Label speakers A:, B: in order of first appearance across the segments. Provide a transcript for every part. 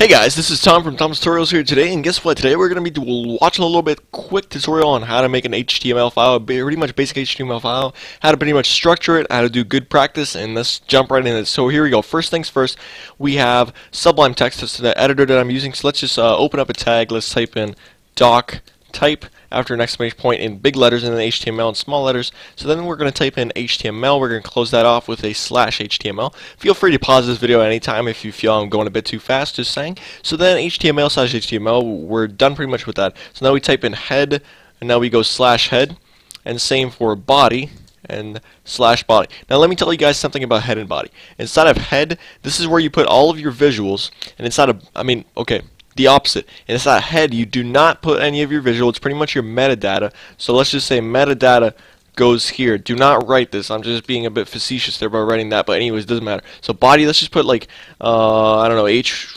A: Hey guys, this is Tom from Tom's Tutorials here today, and guess what? Today we're going to be watching a little bit quick tutorial on how to make an HTML file, pretty much basic HTML file, how to pretty much structure it, how to do good practice, and let's jump right in it. So here we go. First things first, we have Sublime Text, that's the editor that I'm using, so let's just uh, open up a tag, let's type in doc type after an exclamation point in big letters and then HTML in small letters. So then we're going to type in HTML. We're going to close that off with a slash HTML. Feel free to pause this video anytime if you feel I'm going a bit too fast, just saying. So then HTML slash HTML, we're done pretty much with that. So now we type in head, and now we go slash head, and same for body, and slash body. Now let me tell you guys something about head and body. Inside of head, this is where you put all of your visuals, and inside of, I mean, okay, the opposite. And it's that head, you do not put any of your visual. It's pretty much your metadata. So let's just say metadata goes here. Do not write this. I'm just being a bit facetious there by writing that. But anyways, doesn't matter. So body, let's just put like, uh, I don't know, H,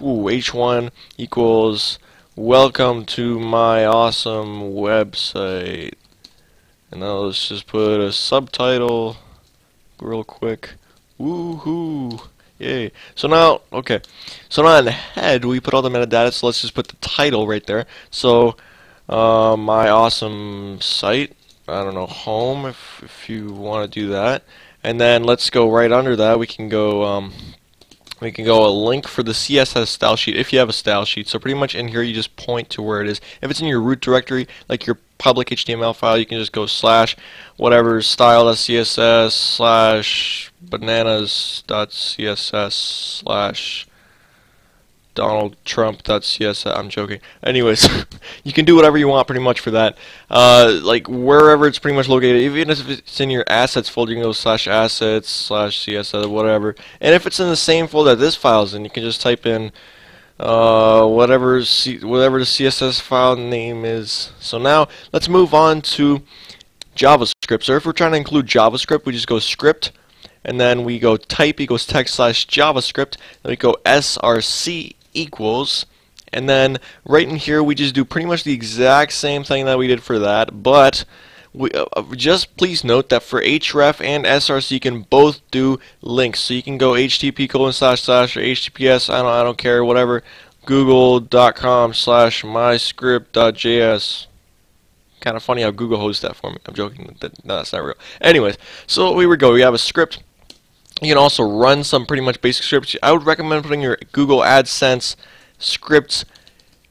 A: ooh, H1 equals welcome to my awesome website. And now let's just put a subtitle real quick. Woohoo! Yay. So now, okay. So now in the head, we put all the metadata, so let's just put the title right there. So, uh, my awesome site, I don't know, home, if, if you want to do that. And then let's go right under that, we can go, um, we can go a link for the CSS style sheet if you have a style sheet. So pretty much in here you just point to where it is. If it's in your root directory, like your public HTML file, you can just go slash whatever style.css slash bananas.css slash Donald Trump.css. I'm joking. Anyways, you can do whatever you want pretty much for that. Uh, like wherever it's pretty much located, even if it's in your assets folder, you can go slash assets slash CSS whatever. And if it's in the same folder that this file's in, you can just type in uh, whatever C whatever the CSS file name is. So now let's move on to JavaScript. So if we're trying to include JavaScript, we just go script, and then we go type equals text slash JavaScript. Then we go src equals, and then right in here we just do pretty much the exact same thing that we did for that, but we, uh, uh just please note that for href and src you can both do links. So you can go http colon slash slash or https I don't I don't care whatever google.com slash myscript.js kind of funny how Google hosts that for me. I'm joking that, no, that's not real. Anyways so here we go. We have a script. You can also run some pretty much basic scripts. I would recommend putting your Google AdSense scripts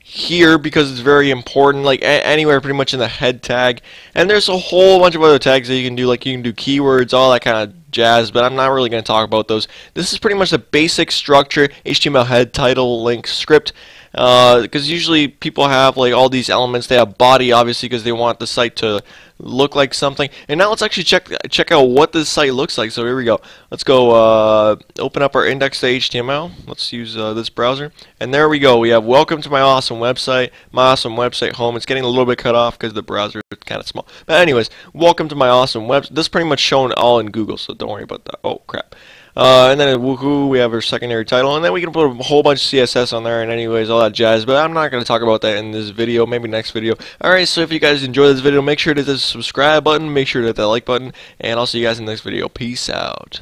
A: here because it's very important like anywhere pretty much in the head tag. And there's a whole bunch of other tags that you can do like you can do keywords all that kind of jazz but I'm not really going to talk about those. This is pretty much the basic structure HTML head title link script because uh, usually people have like all these elements. They have body obviously because they want the site to look like something. And now let's actually check check out what this site looks like. So here we go. Let's go uh, open up our index.html let's use uh, this browser. And there we go. We have welcome to my awesome website my awesome website home. It's getting a little bit cut off because the browser is kind of small. But anyways welcome to my awesome web this is pretty much shown all in Google so don't worry about that. Oh crap uh, and then at Woohoo, we have our secondary title, and then we can put a whole bunch of CSS on there, and anyways, all that jazz, but I'm not going to talk about that in this video, maybe next video. Alright, so if you guys enjoy this video, make sure to hit the subscribe button, make sure to hit that like button, and I'll see you guys in the next video. Peace out.